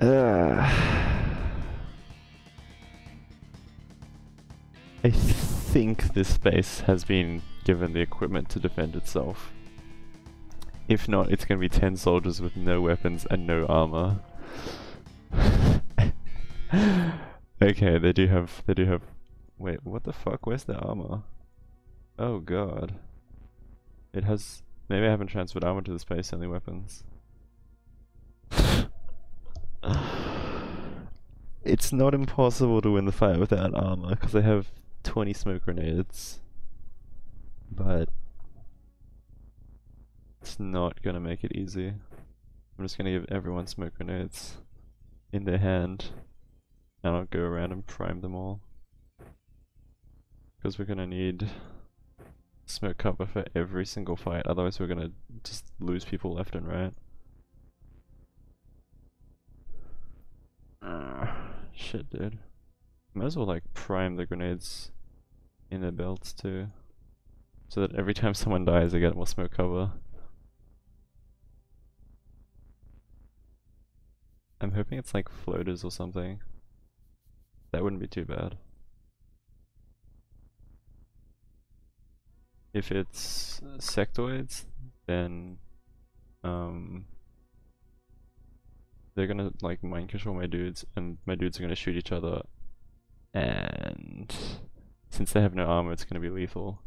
I think this space has been given the equipment to defend itself. If not, it's gonna be 10 soldiers with no weapons and no armor. okay, they do have, they do have, wait, what the fuck, where's the armor? Oh god. It has, maybe I haven't transferred armor to the space, only weapons. it's not impossible to win the fight without armor, because they have 20 smoke grenades. But it's not gonna make it easy. I'm just gonna give everyone smoke grenades in their hand and I'll go around and prime them all. Because we're gonna need smoke cover for every single fight, otherwise we're gonna just lose people left and right. Uh, shit dude. Might as well like prime the grenades in their belts too. So that every time someone dies they get more smoke cover. I'm hoping it's like floaters or something. That wouldn't be too bad. If it's sectoids, then um, they're gonna like mind control my dudes, and my dudes are gonna shoot each other. And since they have no armor, it's gonna be lethal.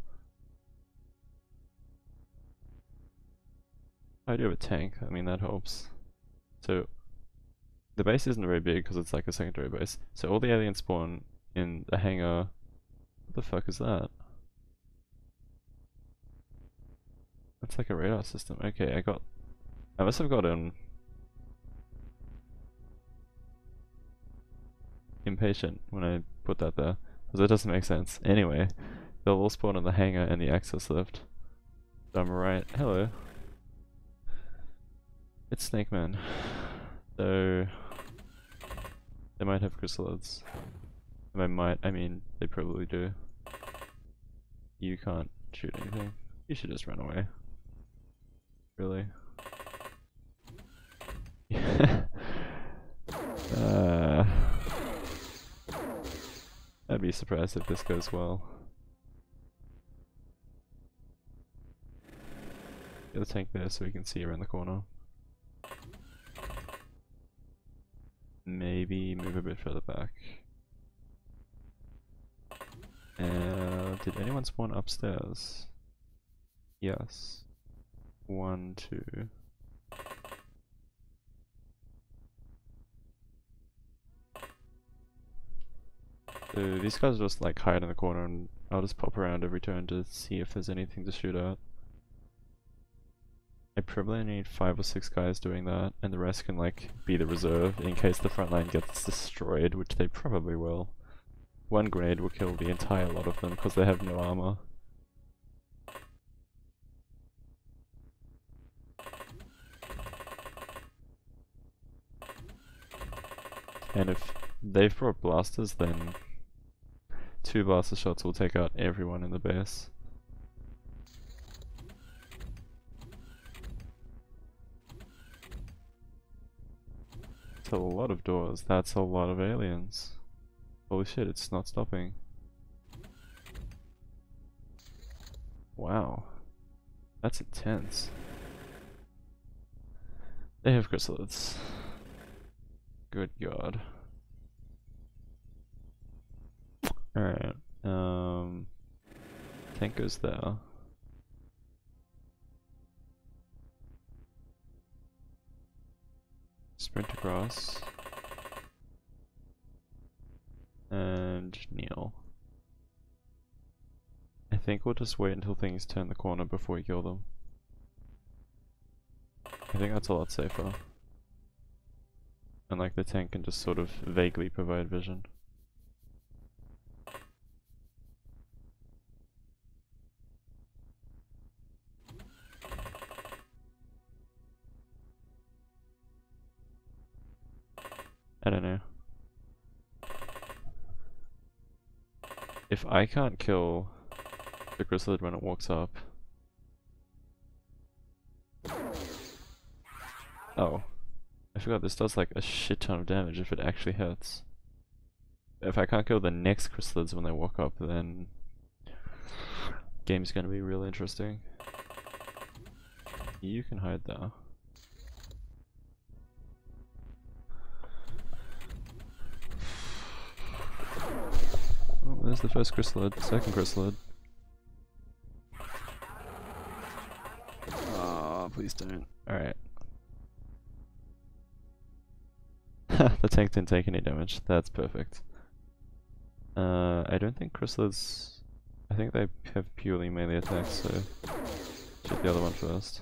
I do have a tank. I mean that helps. So the base isn't very big because it's like a secondary base. So all the aliens spawn in the hangar. What the fuck is that? That's like a radar system. Okay, I got. I must have gotten impatient when I put that there because it doesn't make sense. Anyway, they'll all spawn in the hangar and the access lift. I'm right. Hello. It's Snake Man. So they might have chrysalids. I might, I mean, they probably do. You can't shoot anything. You should just run away. Really? uh, I'd be surprised if this goes well. Get the tank there so we can see around the corner. maybe move a bit further back. Uh, did anyone spawn upstairs? Yes. One, two. So these guys just like hide in the corner and I'll just pop around every turn to see if there's anything to shoot at. I probably need five or six guys doing that, and the rest can like be the reserve in case the front line gets destroyed, which they probably will. One grenade will kill the entire lot of them because they have no armor. And if they've brought blasters, then two blaster shots will take out everyone in the base. a lot of doors. That's a lot of aliens. Holy shit, it's not stopping. Wow. That's intense. They have chrysalids. Good god. Alright, um... Tank goes there. sprint across, and kneel. I think we'll just wait until things turn the corner before we kill them. I think that's a lot safer. And like the tank can just sort of vaguely provide vision. I don't know. if I can't kill the chrysalid when it walks up. Oh. I forgot this does like a shit ton of damage if it actually hurts. If I can't kill the next chrysalids when they walk up, then game's gonna be really interesting. You can hide there. Oh, there's the first chrysalid, second chrysalid. Oh, please don't. Alright. the tank didn't take any damage. That's perfect. Uh, I don't think chrysalids... I think they have purely melee attacks, so... Shoot the other one first.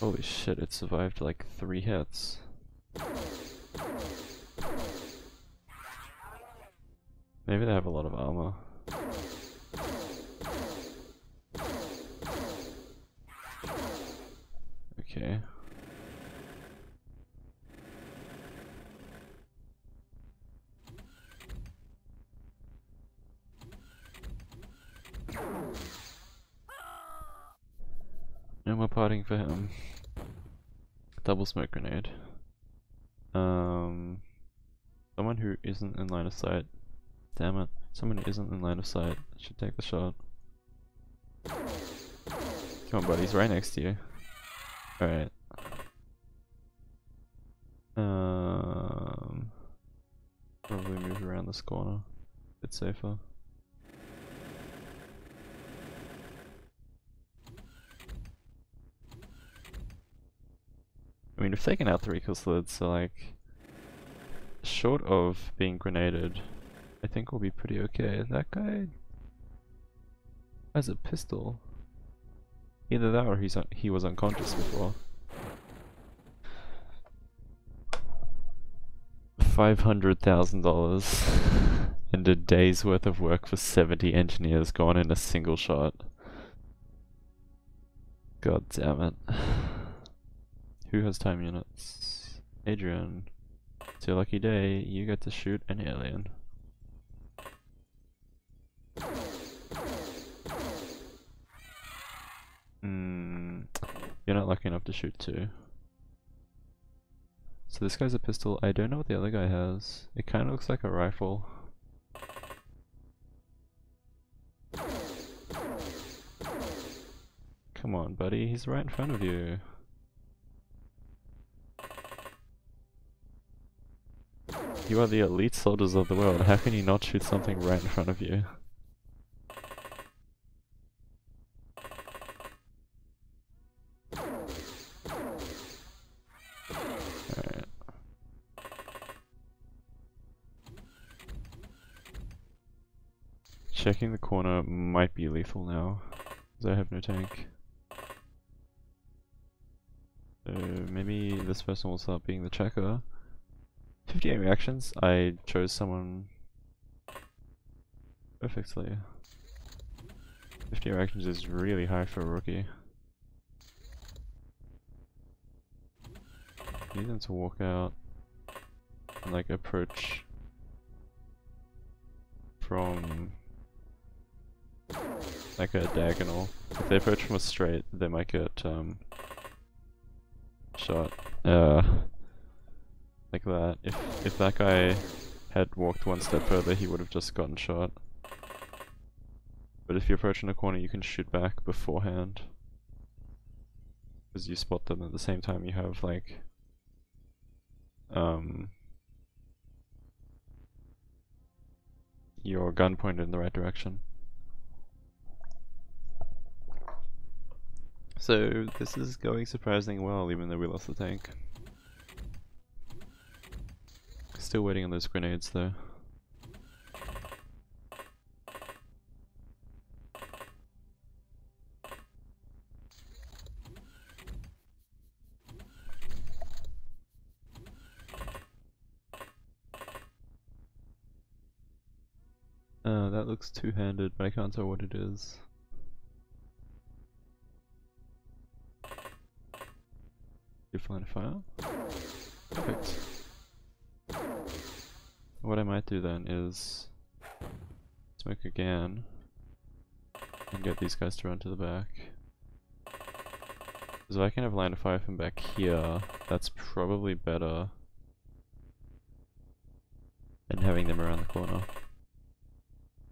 Holy shit, it survived like three hits. Maybe they have a lot of armor. Okay. Parting for him. Double smoke grenade. Um, someone who isn't in line of sight. Damn it. Someone who isn't in line of sight should take the shot. Come on, buddy. He's right next to you. Alright. Um, probably move around this corner. A bit safer. I mean, we've taken out three kill chrysalids, so like, short of being grenaded, I think we'll be pretty okay. That guy has a pistol. Either that or he's he was unconscious before. Five hundred thousand dollars and a day's worth of work for seventy engineers gone in a single shot. God damn it. Who has time units? Adrian. It's your lucky day, you get to shoot an alien. Hmm. You're not lucky enough to shoot two. So this guy's a pistol. I don't know what the other guy has. It kind of looks like a rifle. Come on, buddy. He's right in front of you. You are the elite soldiers of the world. How can you not shoot something right in front of you? Checking the corner might be lethal now, because I have no tank. So maybe this person will start being the checker. 58 reactions, I chose someone perfectly. 50 reactions is really high for a rookie. Need them to walk out and like approach from like a diagonal. If they approach from a straight, they might get um, shot. Uh, like that. If if that guy had walked one step further, he would have just gotten shot. But if you approach in a corner, you can shoot back beforehand. Because you spot them at the same time you have, like, um, your gun pointed in the right direction. So, this is going surprisingly well, even though we lost the tank. Still waiting on those grenades though. Uh, that looks two-handed, but I can't tell what it is. Of fire? Perfect. What I might do then is smoke again and get these guys to run to the back. Because if I can have line of fire from back here, that's probably better than having them around the corner.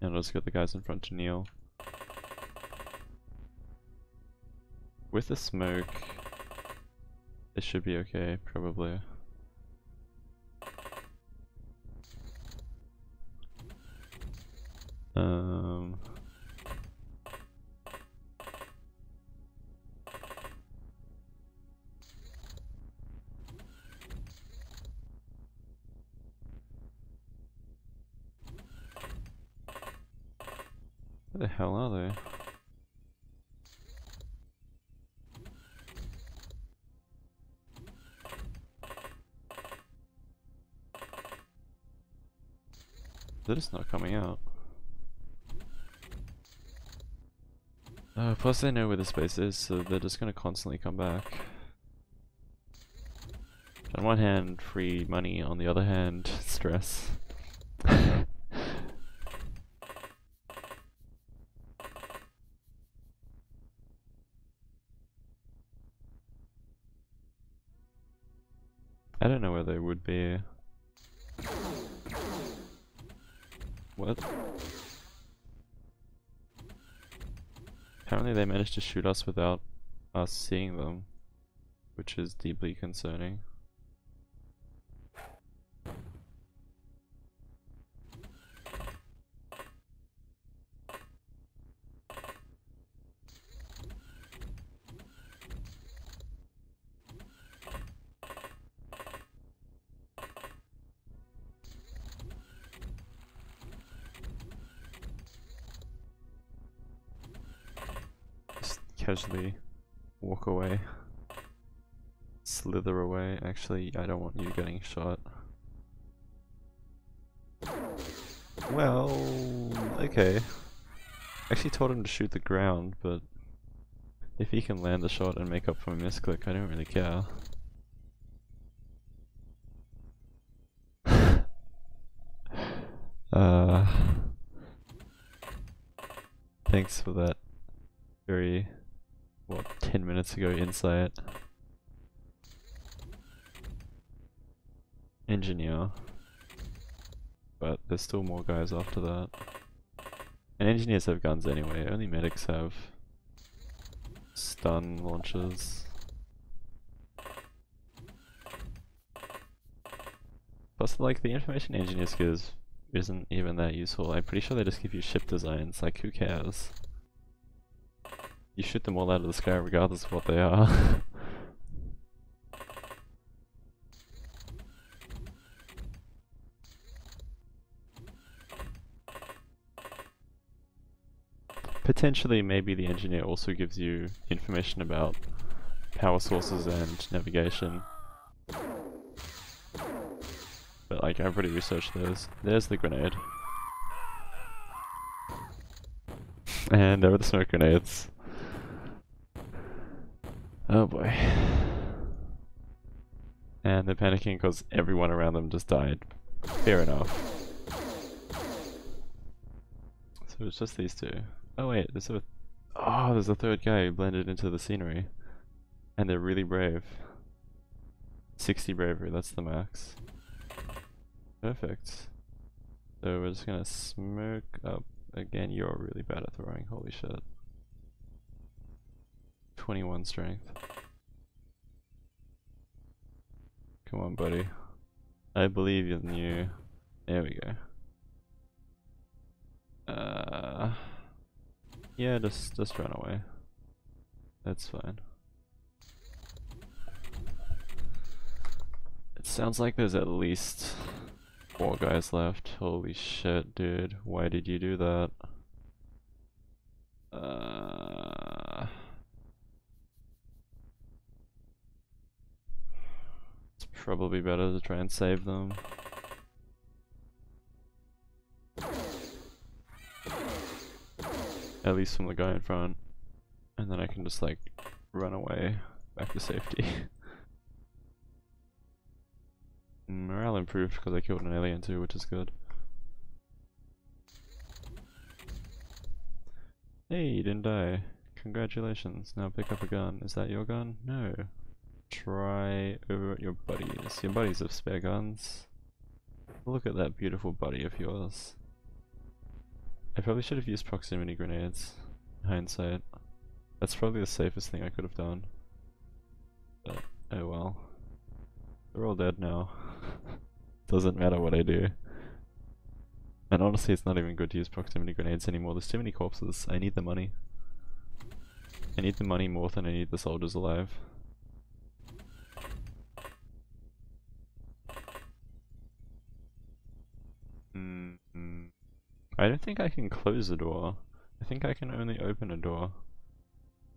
And I'll just get the guys in front to kneel. With the smoke, it should be okay, probably. Um... Where the hell are they? They're just not coming out. Uh, plus they know where the space is, so they're just gonna constantly come back. On one hand, free money, on the other hand, stress. I don't know where they would be. What? Apparently they managed to shoot us without us seeing them, which is deeply concerning. Actually, I don't want you getting shot. Well, okay. Actually told him to shoot the ground, but if he can land the shot and make up for a misclick, I don't really care. uh, thanks for that very, what, 10 minutes ago insight. Engineer. But there's still more guys after that. And engineers have guns anyway, only medics have stun launchers. Plus, like, the information engineers gives isn't even that useful. I'm pretty sure they just give you ship designs, like, who cares? You shoot them all out of the sky regardless of what they are. Potentially, maybe the engineer also gives you information about power sources and navigation. But like, I've already researched those. There's the grenade. And there are the smoke grenades. Oh boy. And they're panicking because everyone around them just died. Fair enough. So it's just these two. Oh wait, there's a... Oh, there's a third guy who blended into the scenery. And they're really brave. 60 bravery, that's the max. Perfect. So we're just gonna smoke up. Again, you're really bad at throwing, holy shit. 21 strength. Come on, buddy. I believe in you. There we go. Uh, yeah, just just run away. That's fine. It sounds like there's at least four guys left. Holy shit, dude. Why did you do that? Uh... It's probably better to try and save them. At least from the guy in front. And then I can just like run away back to safety. Morale improved because I killed an alien too, which is good. Hey, you didn't die. Congratulations. Now pick up a gun. Is that your gun? No. Try over at your buddies. Your buddies have spare guns. Look at that beautiful buddy of yours. I probably should have used proximity grenades. In hindsight. That's probably the safest thing I could have done. But, oh well. They're all dead now. Doesn't matter what I do. And honestly, it's not even good to use proximity grenades anymore. There's too many corpses. I need the money. I need the money more than I need the soldiers alive. I don't think I can close the door. I think I can only open a door.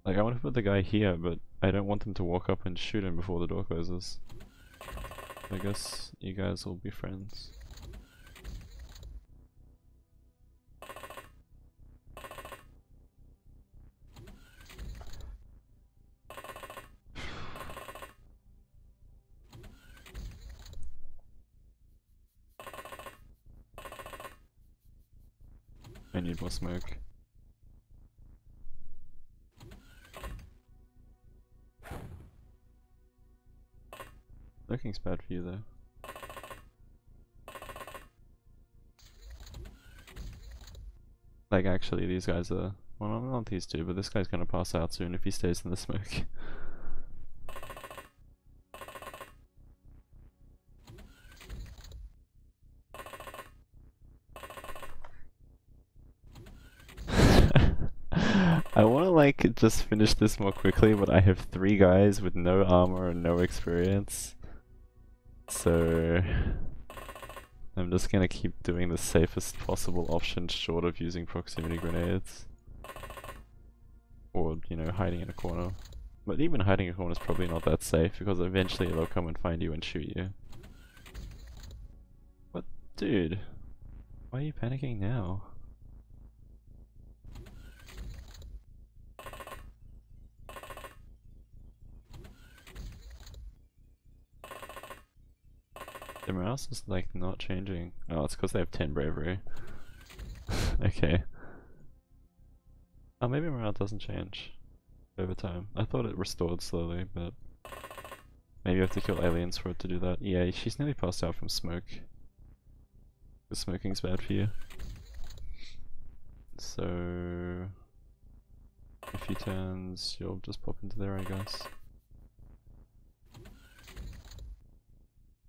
Like, I want to put the guy here, but I don't want them to walk up and shoot him before the door closes. I guess you guys will be friends. Smoke. Smoking's bad for you though. Like actually these guys are, well not these two, but this guy's gonna pass out soon if he stays in the smoke. wanna just finish this more quickly, but I have three guys with no armor and no experience. So I'm just gonna keep doing the safest possible option short of using proximity grenades. Or, you know, hiding in a corner. But even hiding in a corner is probably not that safe because eventually they'll come and find you and shoot you. What? Dude? Why are you panicking now? The mouse is like not changing. Oh, it's because they have 10 bravery. okay. Oh, maybe morale doesn't change over time. I thought it restored slowly, but maybe you have to kill aliens for it to do that. Yeah, she's nearly passed out from smoke. The smoking's bad for you. So... If he turns, you'll just pop into there, I guess.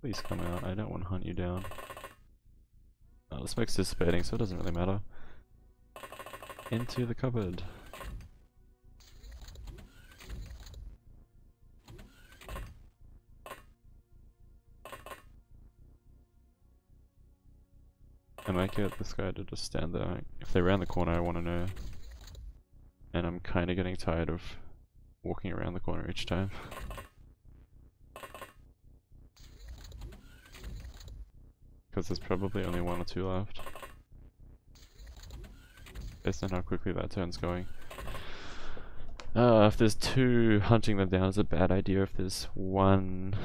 Please come out, I don't want to hunt you down. Oh, the smoke's dissipating, so it doesn't really matter. Into the cupboard. I might get this guy to just stand there. If they're around the corner, I want to know. And I'm kind of getting tired of walking around the corner each time. Because there's probably only one or two left. Based on how quickly that turn's going. Uh, if there's two, hunting them down is a bad idea. If there's one...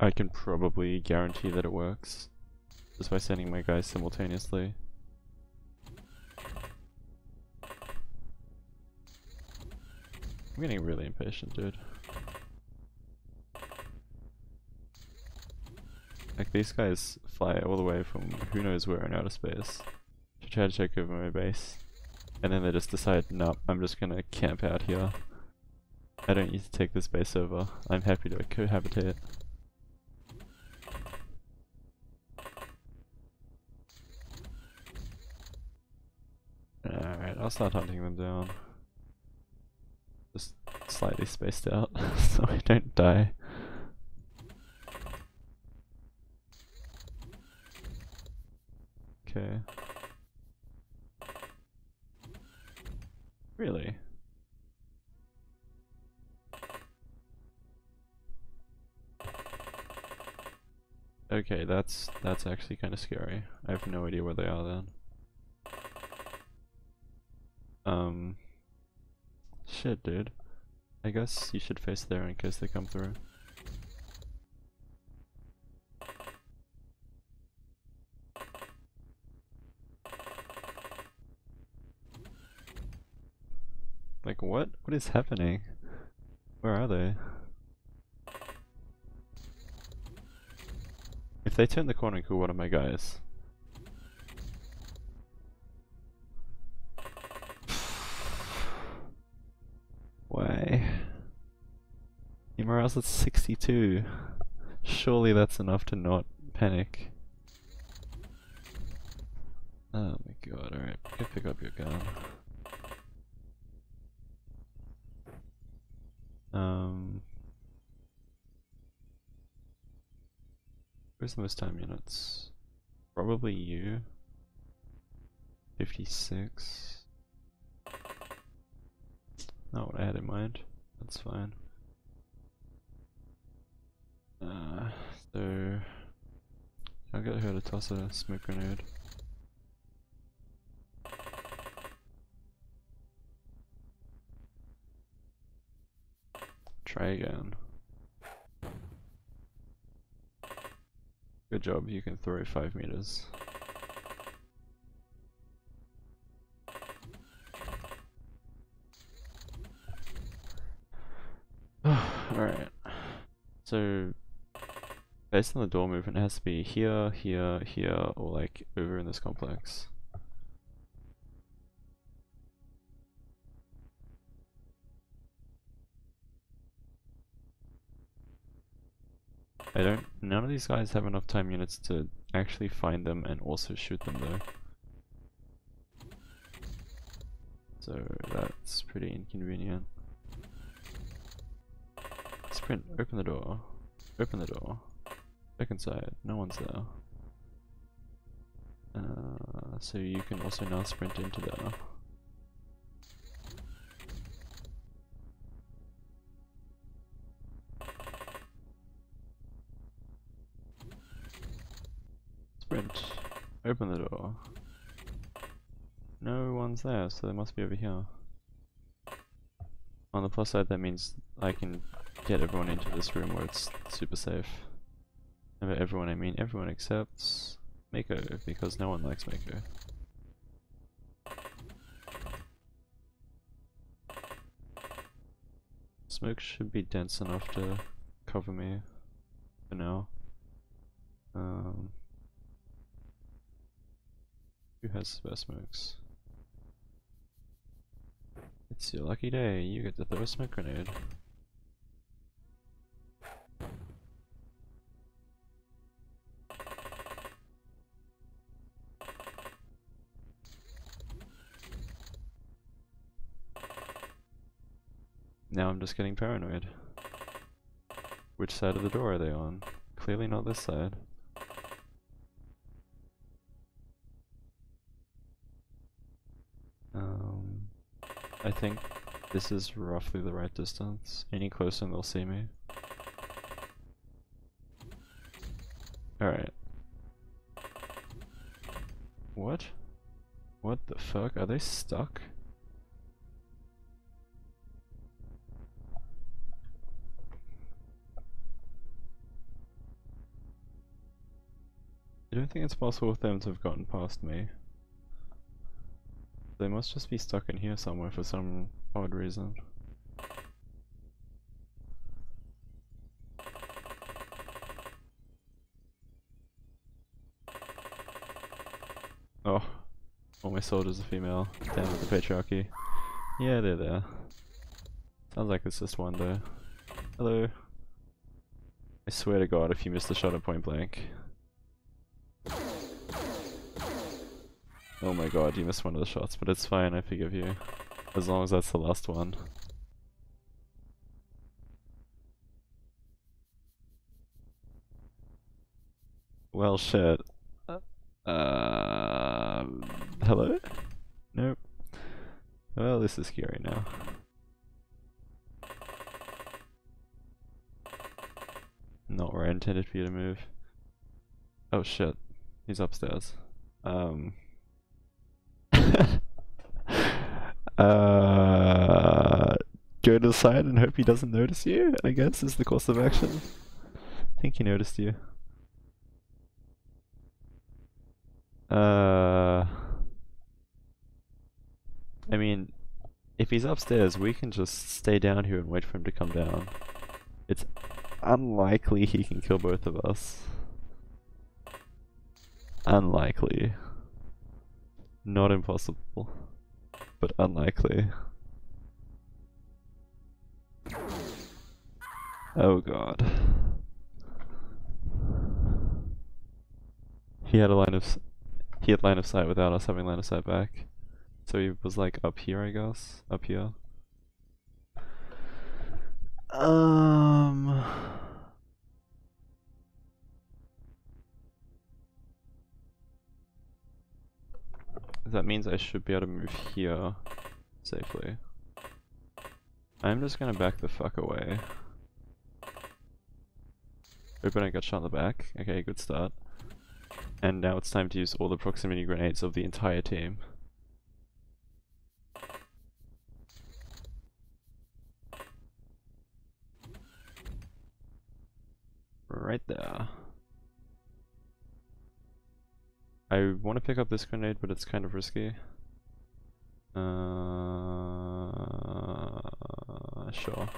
I can probably guarantee that it works. Just by sending my guys simultaneously. I'm getting really impatient, dude. Like these guys fly all the way from who knows where in outer space to try to take over my base. And then they just decide, nope, I'm just gonna camp out here. I don't need to take this base over. I'm happy to cohabitate. Alright, I'll start hunting them down. Just slightly spaced out so I don't die. Okay. Really? Okay, that's that's actually kind of scary. I have no idea where they are then. Um, shit, dude. I guess you should face there in case they come through. Like what? What is happening? Where are they? If they turn the corner and kill one of my guys. Why? Your at 62. Surely that's enough to not panic. Oh my god, alright, pick up your gun. Um, where's the most time units? Probably you. 56. Not what I had in mind. That's fine. Uh, so I'll get her to toss a smoke grenade. Try again. Good job, you can throw 5 meters. Alright. So, based on the door movement, it has to be here, here, here, or like over in this complex. I don't, none of these guys have enough time units to actually find them and also shoot them though. So that's pretty inconvenient. Sprint, open the door. Open the door. Look inside, no one's there. Uh, so you can also now sprint into there. Open the door. No one's there, so they must be over here. On the plus side, that means I can get everyone into this room where it's super safe. And by everyone, I mean everyone except Mako, because no one likes Mako. Smoke should be dense enough to cover me for now. Um, who has smokes? It's your lucky day, you get to throw a smoke grenade. Now I'm just getting paranoid. Which side of the door are they on? Clearly not this side. I think this is roughly the right distance. Any closer and they'll see me. Alright. What? What the fuck? Are they stuck? I don't think it's possible for them to have gotten past me. They must just be stuck in here somewhere for some odd reason. Oh, all my soldiers are female. Damn with the patriarchy. Yeah, they're there. Sounds like it's just one though. Hello. I swear to god if you missed the shot at point blank. Oh my god, you missed one of the shots, but it's fine, I forgive you. As long as that's the last one. Well, shit. Uh, hello? Nope. Well, this is scary now. Not where I intended for you to move. Oh shit. He's upstairs. Um... uh, go to the side and hope he doesn't notice you, I guess, is the course of action. I think he noticed you. Uh, I mean, if if he's upstairs, we can just stay down here and wait for him to come down. It's unlikely he can kill both of us. Unlikely. Not impossible, but unlikely. Oh god. He had a line of he had line of sight without us having line of sight back. So he was like up here, I guess. Up here. Um That means I should be able to move here safely. I'm just gonna back the fuck away. Hope I don't shot in the back. Okay, good start. And now it's time to use all the proximity grenades of the entire team. Right there. I want to pick up this grenade, but it's kind of risky. Uh, sure.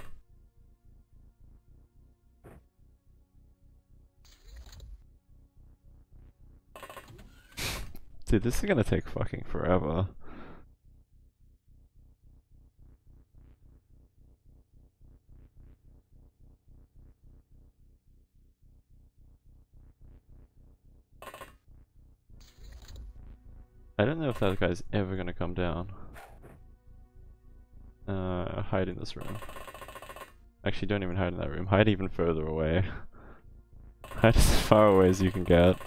Dude, this is gonna take fucking forever. Know if that guy's ever gonna come down. Uh, hide in this room. Actually, don't even hide in that room. Hide even further away. hide as far away as you can get.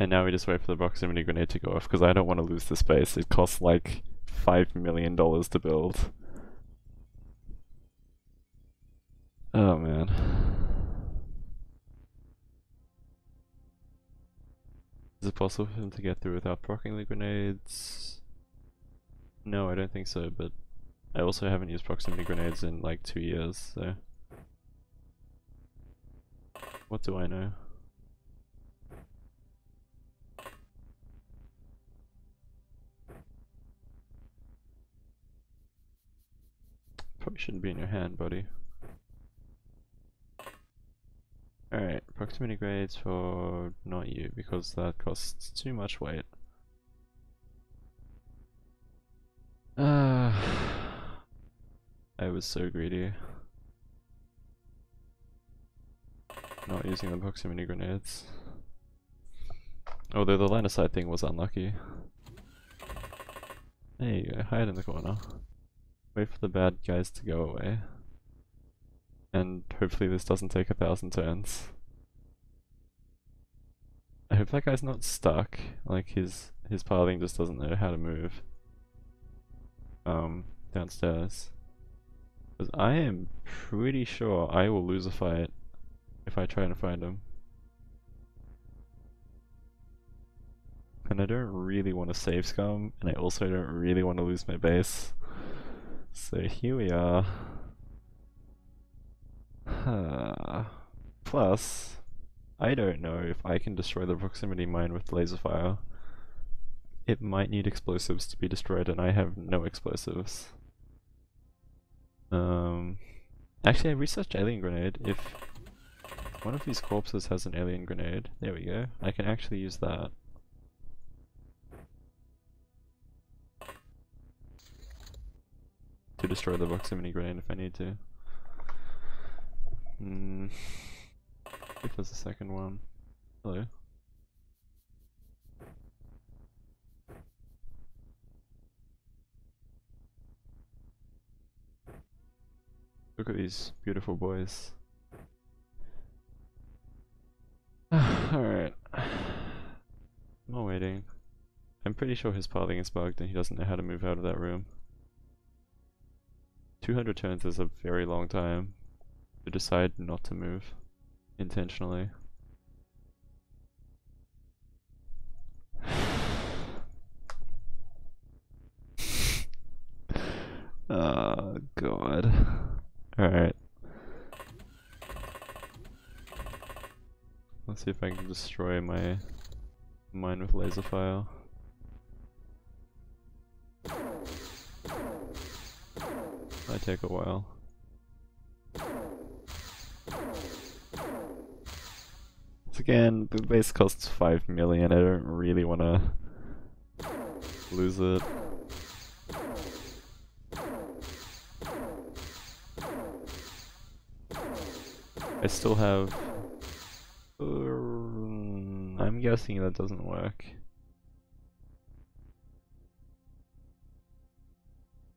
And now we just wait for the proximity grenade to go off because I don't want to lose the space. It costs like five million dollars to build. Oh man. Is it possible for him to get through without proccing the grenades? No, I don't think so, but I also haven't used proximity grenades in like two years, so. What do I know? Probably shouldn't be in your hand, buddy. Alright, proximity grades for not you, because that costs too much weight. Ah, I was so greedy. Not using the proximity grenades. Although the line of sight thing was unlucky. There you go, hide in the corner. Wait for the bad guys to go away. And hopefully this doesn't take a thousand turns. I hope that guy's not stuck, like his his pathing just doesn't know how to move. Um, downstairs. Because I am pretty sure I will lose a fight if I try to find him. And I don't really want to save scum, and I also don't really want to lose my base. So here we are. Plus, I don't know if I can destroy the proximity mine with laser fire. It might need explosives to be destroyed, and I have no explosives. Um, actually, I researched alien grenade. If one of these corpses has an alien grenade, there we go. I can actually use that. To destroy the proximity grenade if I need to. Hmm. If there's a second one. Hello. Look at these beautiful boys. Alright. Not waiting. I'm pretty sure his pathing is bugged and he doesn't know how to move out of that room. 200 turns is a very long time to decide not to move intentionally. oh god. Alright. Let's see if I can destroy my mine with laser fire. Might take a while. Once again, the base costs 5 million, I don't really wanna lose it. I still have... Uh, I'm guessing that doesn't work.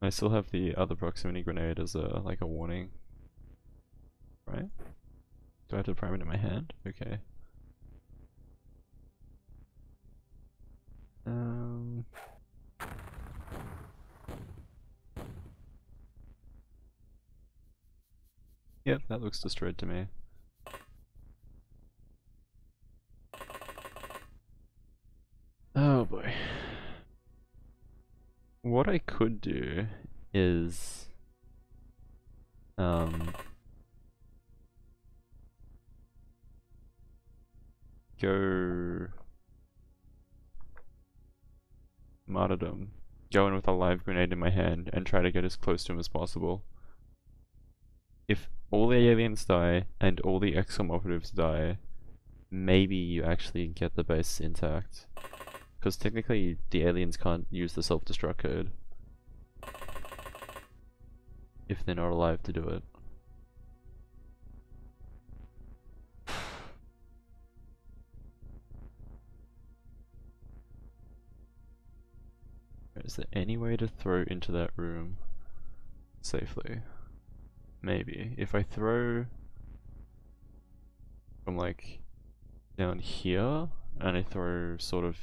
I still have the other proximity grenade as a like a warning. Right? Do I have to prime it in my hand? Okay. Um Yep, that looks destroyed to me. Oh boy. What I could do is um go martyrdom. Go in with a live grenade in my hand and try to get as close to him as possible. If all the aliens die and all the XCOM operatives die, maybe you actually get the base intact. Because technically the aliens can't use the self-destruct code. If they're not alive to do it. Is there any way to throw into that room safely? Maybe. If I throw from like down here and I throw sort of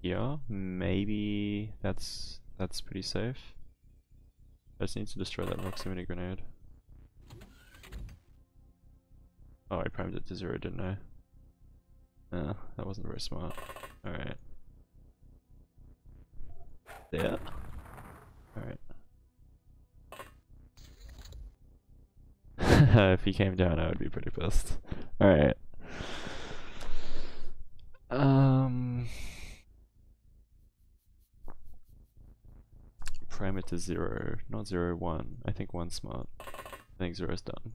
here, maybe that's that's pretty safe. I just need to destroy that proximity grenade. Oh, I primed it to zero, didn't I? Uh, that wasn't very smart. Alright. There. Alright. if he came down, I would be pretty pissed. Alright. Um... Prime it to zero, not zero, one. I think one's smart. I think zero's done.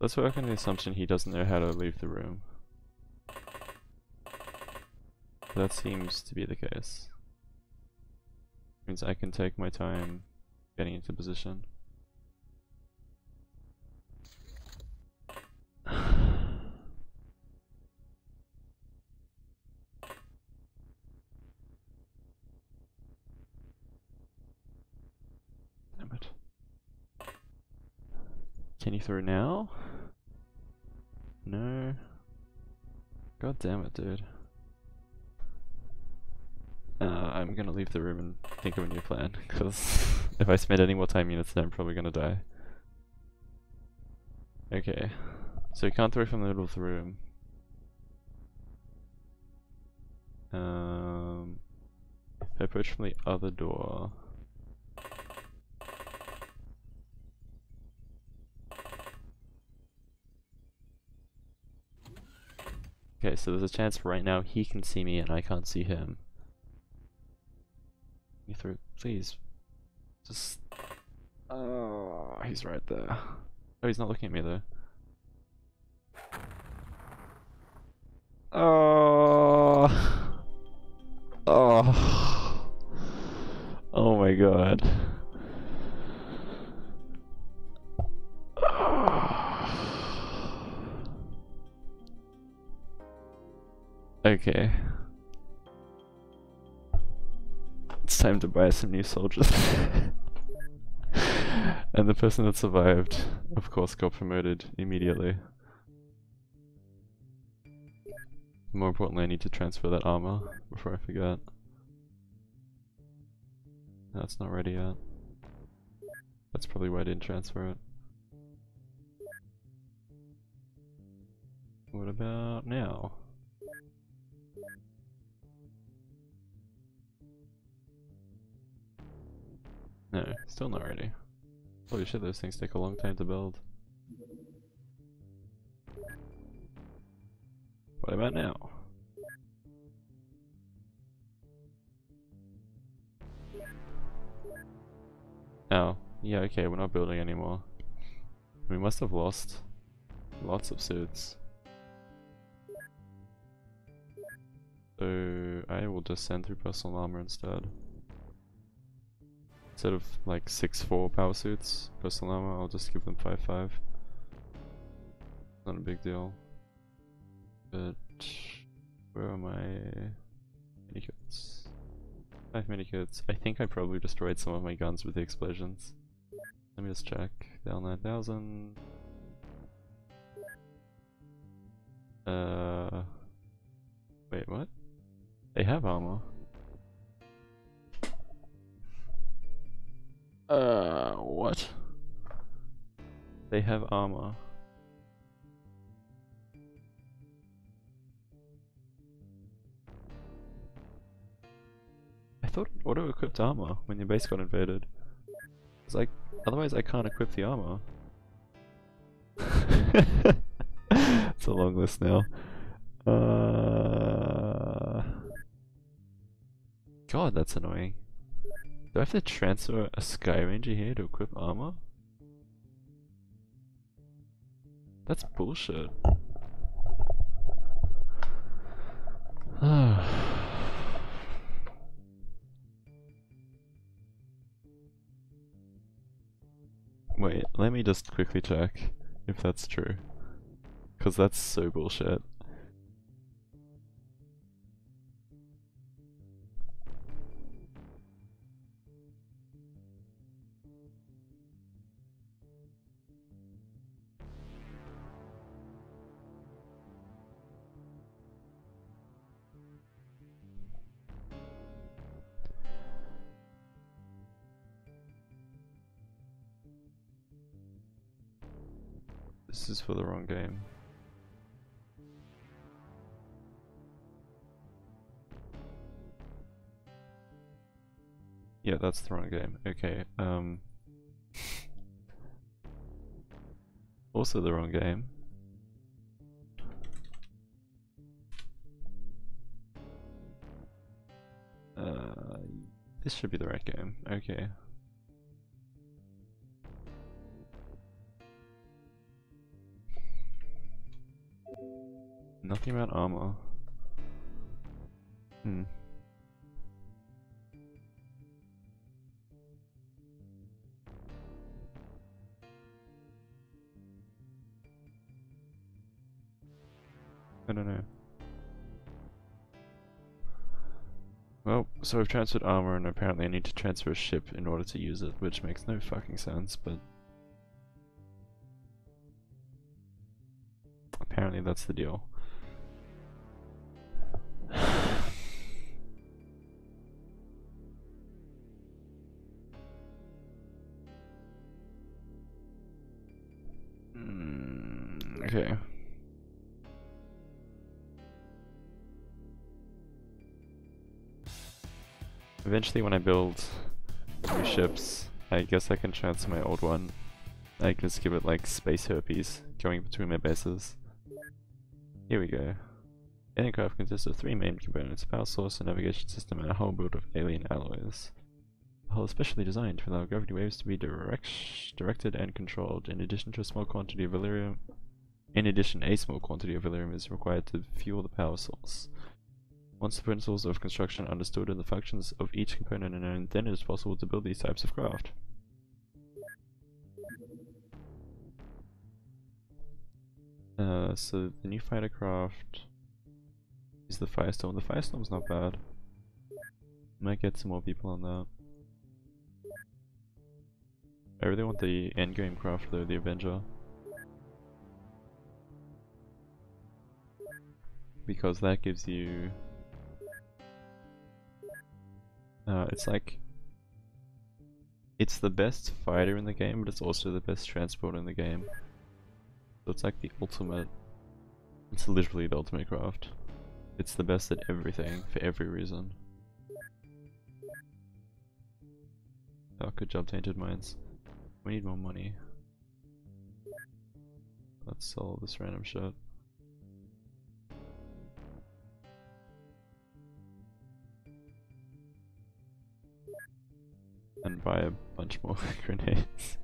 Let's work on the assumption he doesn't know how to leave the room. That seems to be the case. Means I can take my time getting into position. Damn it. Can you throw now? No. God damn it, dude. I'm gonna leave the room and think of a new plan, because if I spend any more time units then I'm probably gonna die. Okay, so you can't throw from the middle of the room. Um, if I approach from the other door... Okay, so there's a chance right now he can see me and I can't see him. You through, please. Just. Oh, he's right there. Oh, he's not looking at me though. Oh. Oh. Oh my god. Okay. Time to buy some new soldiers. and the person that survived, of course, got promoted immediately. More importantly, I need to transfer that armor before I forget. That's not ready yet. That's probably why I didn't transfer it. What about now? No, still not ready. Holy shit, those things take a long time to build. What about now? Oh, yeah, okay, we're not building anymore. We must have lost lots of suits. So I will just send through personal armor instead. Instead of like 6-4 power suits, personal armor, I'll just give them 5-5. Not a big deal. But where are my medikits? Five medikits. I think I probably destroyed some of my guns with the explosions. Let me just check. Dell 9000. Uh. Wait, what? They have armor. Uh, what? They have armor. I thought auto-equipped armor when your base got invaded. It's like, otherwise I can't equip the armor. it's a long list now. Uh... God, that's annoying. Do I have to transfer a Skyranger here to equip armor? That's bullshit. Wait, let me just quickly check if that's true. Cause that's so bullshit. Is for the wrong game. Yeah, that's the wrong game. Okay, um... also the wrong game. Uh, this should be the right game. Okay. Nothing about armor. Hmm. I don't know. Well, so I've transferred armor and apparently I need to transfer a ship in order to use it, which makes no fucking sense, but... Apparently that's the deal. Eventually when I build new ships, I guess I can transfer my old one. I can just give it like space herpes going between my bases. Here we go. Alien craft consists of three main components, a power source, a navigation system, and a whole build of alien alloys. The hull is specially designed to allow gravity waves to be direct directed and controlled. In addition to a small quantity of Elerium, in addition, a small quantity of Elerium is required to fuel the power source. Once the principles of construction are understood and the functions of each component are known, then it is possible to build these types of craft. Uh, so the new fighter craft is the Firestorm. The Firestorm's not bad. Might get some more people on that. I really want the endgame craft though, the Avenger. Because that gives you... Uh, it's like... It's the best fighter in the game, but it's also the best transport in the game. So it's like the ultimate... It's literally the ultimate craft. It's the best at everything, for every reason. Oh, good job, Tainted Minds. We need more money. Let's sell this random shit. Buy a bunch more grenades.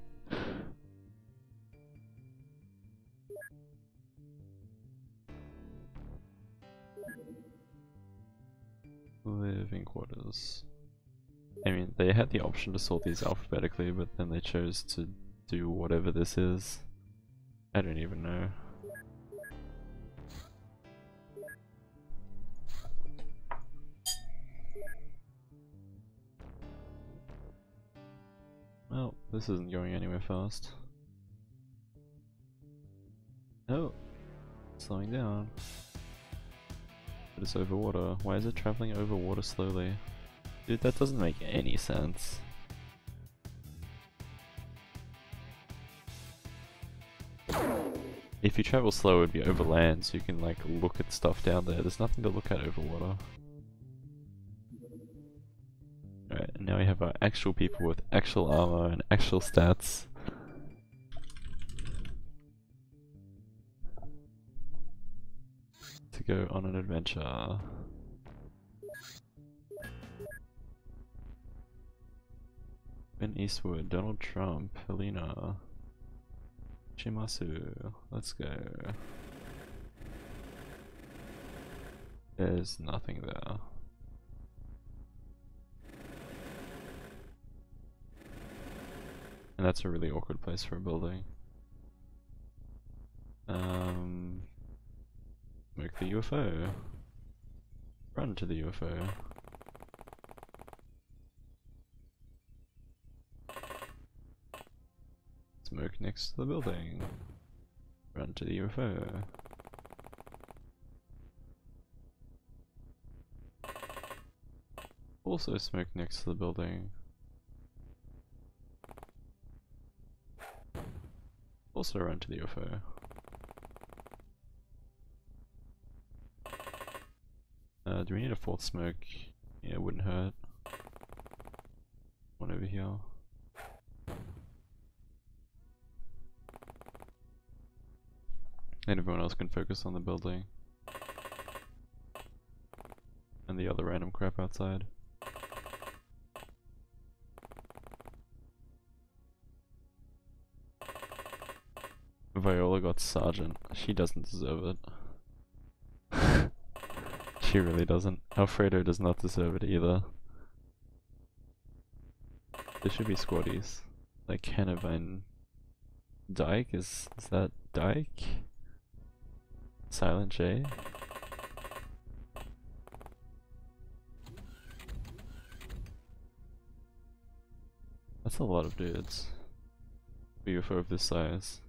Living quarters. I mean, they had the option to sort these alphabetically, but then they chose to do whatever this is. I don't even know. This isn't going anywhere fast. Oh, slowing down. But it's over water. Why is it traveling over water slowly? Dude, that doesn't make any sense. If you travel slow, it would be over land, so you can like look at stuff down there. There's nothing to look at over water. Now we have our actual people with actual armor and actual stats. To go on an adventure. Ben Eastwood, Donald Trump, Helena, Shimasu, let's go. There's nothing there. And that's a really awkward place for a building. Um, smoke the UFO. Run to the UFO. Smoke next to the building. Run to the UFO. Also smoke next to the building. Also run to the UFO. Uh, do we need a fourth smoke? Yeah, it wouldn't hurt. One over here. And everyone else can focus on the building. And the other random crap outside. Viola got sergeant. She doesn't deserve it. she really doesn't. Alfredo does not deserve it either. There should be squaddies. Like Hannah Van Dyke? Is, is that Dyke? Silent J? That's a lot of dudes. UFO of this size.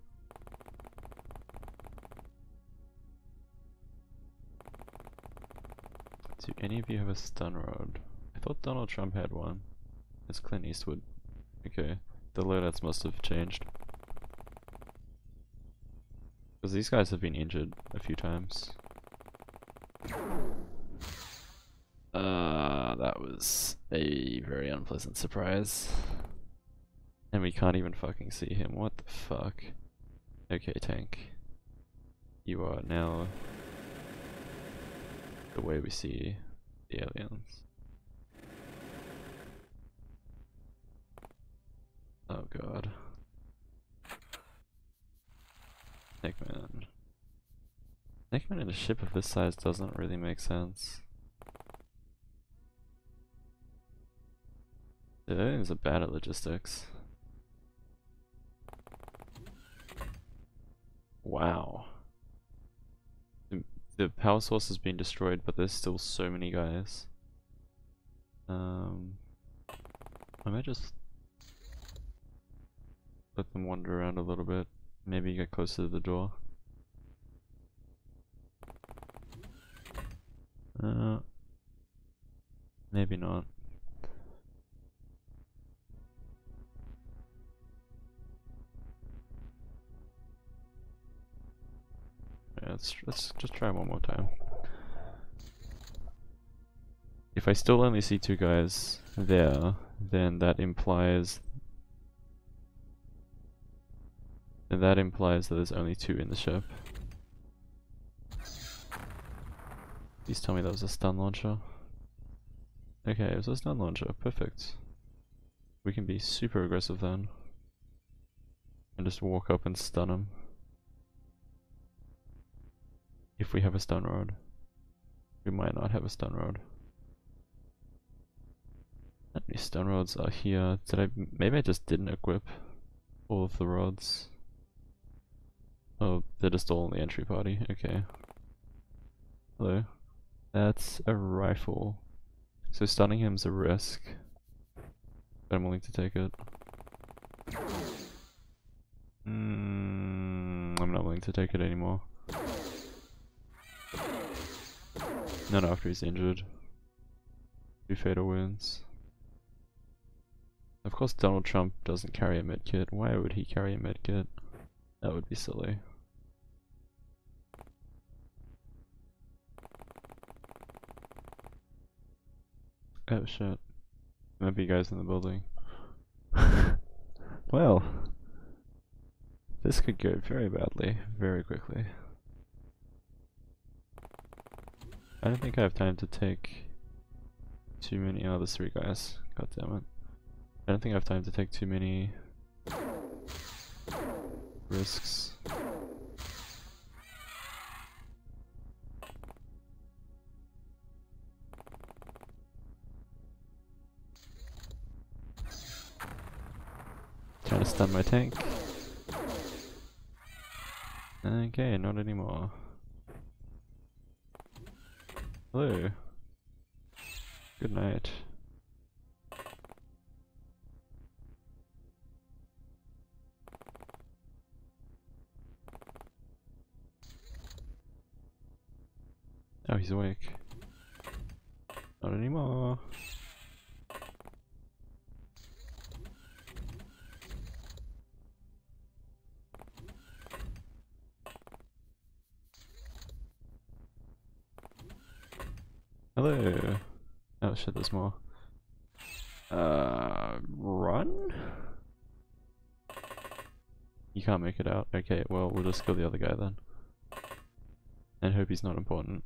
Any of you have a stun rod? I thought Donald Trump had one. It's Clint Eastwood. Okay, the loadouts must have changed. Because these guys have been injured a few times. Uh, that was a very unpleasant surprise. And we can't even fucking see him. What the fuck? Okay, tank. You are now the way we see the aliens. Oh god. Nickman. Nickman in a ship of this size doesn't really make sense. The aliens are bad at logistics. Wow. The, power source has been destroyed, but there's still so many guys. Um, I might just let them wander around a little bit. Maybe get closer to the door. Uh, maybe not. Let's let's just try one more time. If I still only see two guys there, then that implies then that implies that there's only two in the ship. Please tell me that was a stun launcher. Okay, it was a stun launcher, perfect. We can be super aggressive then. And just walk up and stun him. If we have a stun rod. We might not have a stun rod. How many stun rods are here? Did I maybe I just didn't equip all of the rods? Oh, they're just all in the entry party. Okay. Hello. That's a rifle. So stunning him's a risk. But I'm willing to take it. Mm, I'm not willing to take it anymore. Not after he's injured. Two fatal wounds. Of course Donald Trump doesn't carry a medkit. Why would he carry a medkit? That would be silly. Oh shit. Might be guys in the building. well. This could go very badly, very quickly. I don't think I have time to take too many. Oh, there's three guys. God damn it. I don't think I have time to take too many risks. Trying to stun my tank. Okay, not anymore. Hello. Good night. Oh, he's awake. Not anymore. More. Uh, run? You can't make it out. Okay, well, we'll just kill the other guy then. And hope he's not important.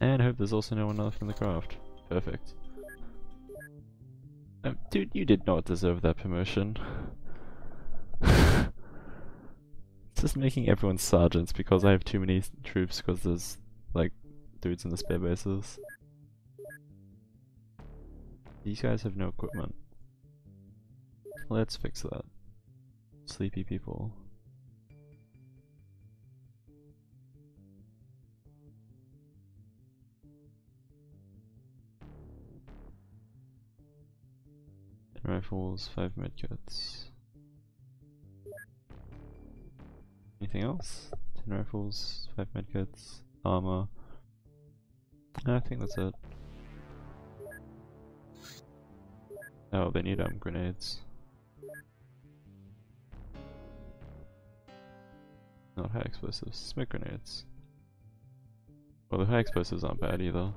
and hope there's also no one left in the craft. Perfect. Um, dude, you did not deserve that promotion. just making everyone sergeants because I have too many troops because there's like dudes in the spare bases. These guys have no equipment. Let's fix that. Sleepy people. Rifles, 5 medkits. Anything else? 10 rifles, 5 medkits, armor. I think that's it. Oh, they need um grenades. Not high explosives, smoke grenades. Well, the high explosives aren't bad either.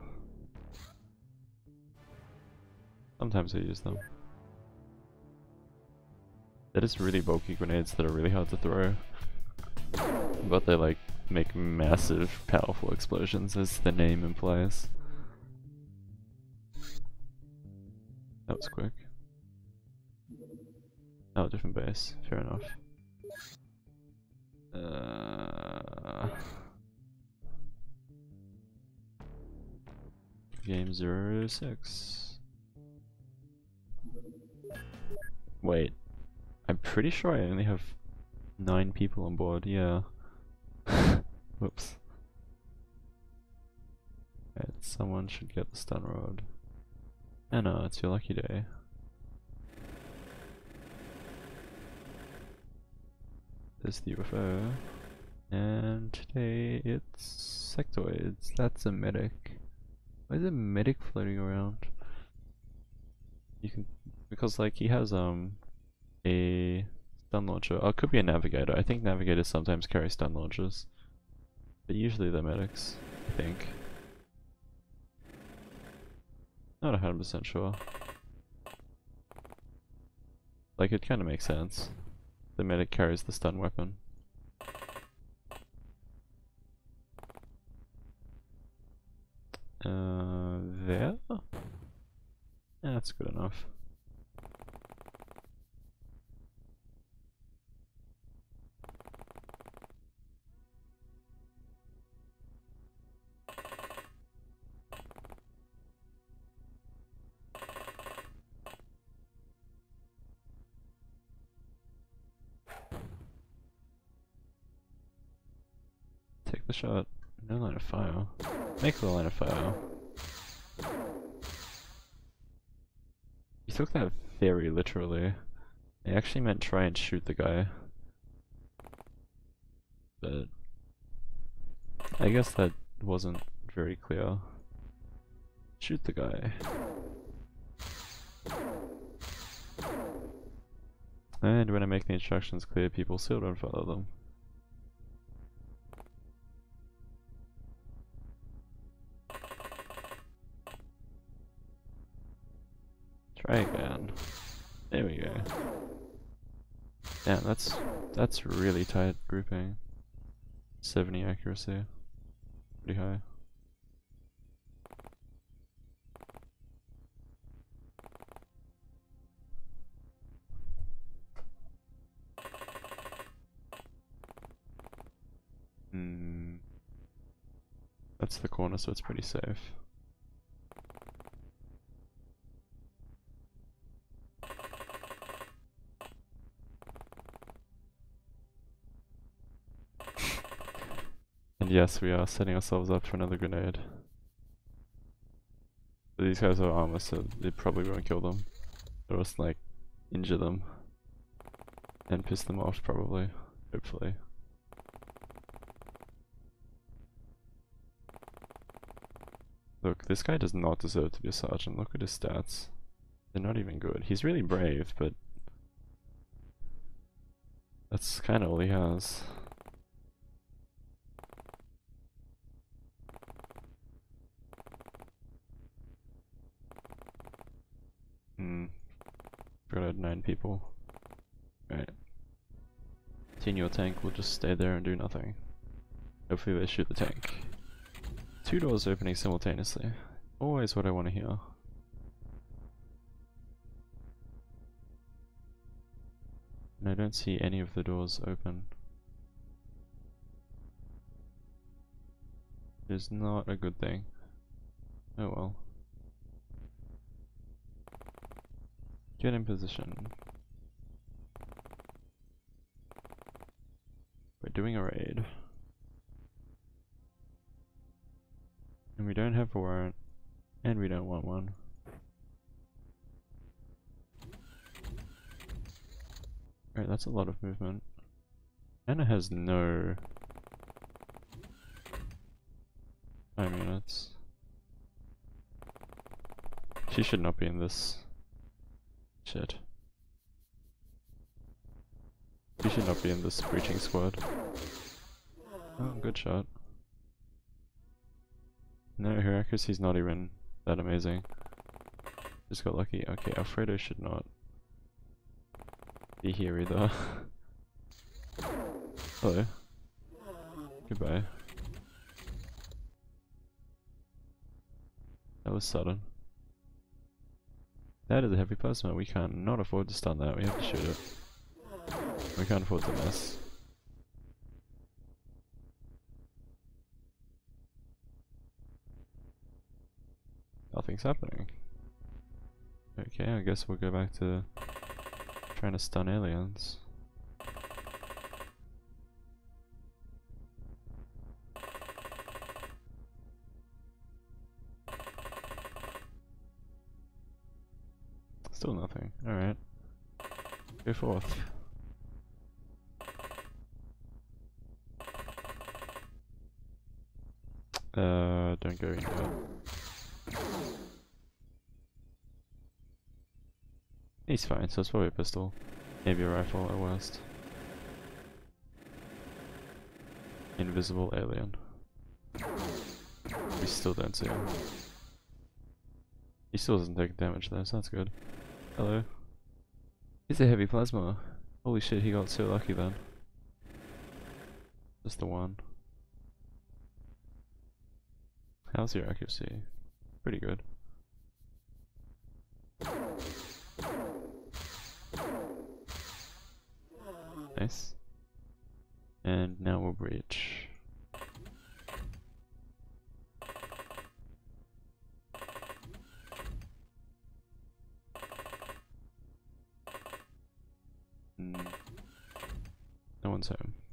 Sometimes I use them. They're just really bulky grenades that are really hard to throw. But they're like make massive, powerful explosions as the name implies. That was quick. Oh, different base. Fair enough. Uh, game zero six. Wait, I'm pretty sure I only have nine people on board, yeah. Whoops. Someone should get the stun rod. Anna, it's your lucky day. There's the UFO. And today it's sectoids. That's a medic. Why is a medic floating around? You can because like he has um a stun launcher. Oh, it could be a navigator. I think navigators sometimes carry stun launchers. But usually they're medics, I think. Not 100% sure. Like, it kind of makes sense. The medic carries the stun weapon. Uh, there? That's good enough. Shot. No line of fire. Make the line of fire. You took that very literally. I actually meant try and shoot the guy. But I guess that wasn't very clear. Shoot the guy. And when I make the instructions clear, people still don't follow them. Try again. There we go. Yeah, that's that's really tight grouping. 70 accuracy. Pretty high. Hmm. That's the corner, so it's pretty safe. Yes, we are setting ourselves up for another grenade. These guys are armor, so they probably won't kill them. Or else, like, injure them. And piss them off, probably. Hopefully. Look, this guy does not deserve to be a sergeant. Look at his stats. They're not even good. He's really brave, but... That's kinda all he has. Hmm. Forgot I had nine people. Right. Continue tank will just stay there and do nothing. Hopefully they shoot the tank. Two doors opening simultaneously. Always what I want to hear. And I don't see any of the doors open. Is not a good thing. Oh well. Get in position. We're doing a raid. And we don't have a warrant. And we don't want one. Alright, that's a lot of movement. Anna has no time units. She should not be in this Shit. He should not be in this breaching squad. Oh, good shot. No, her accuracy's not even that amazing. Just got lucky. Okay, Alfredo should not be here either. Hello. Goodbye. That was sudden. That is a heavy plasma. We can't not afford to stun that. We have to shoot it. We can't afford to mess. Nothing's happening. Okay, I guess we'll go back to trying to stun aliens. Still nothing. Alright. Go forth. Uh, don't go in there. He's fine, so it's probably a pistol. Maybe a rifle at worst. Invisible alien. We still don't see him. He still doesn't take damage though, so that's good. Hello. He's a heavy plasma. Holy shit, he got so lucky then. Just the one. How's your accuracy? Pretty good. Nice. And now we'll breach. Hmm. No one's home.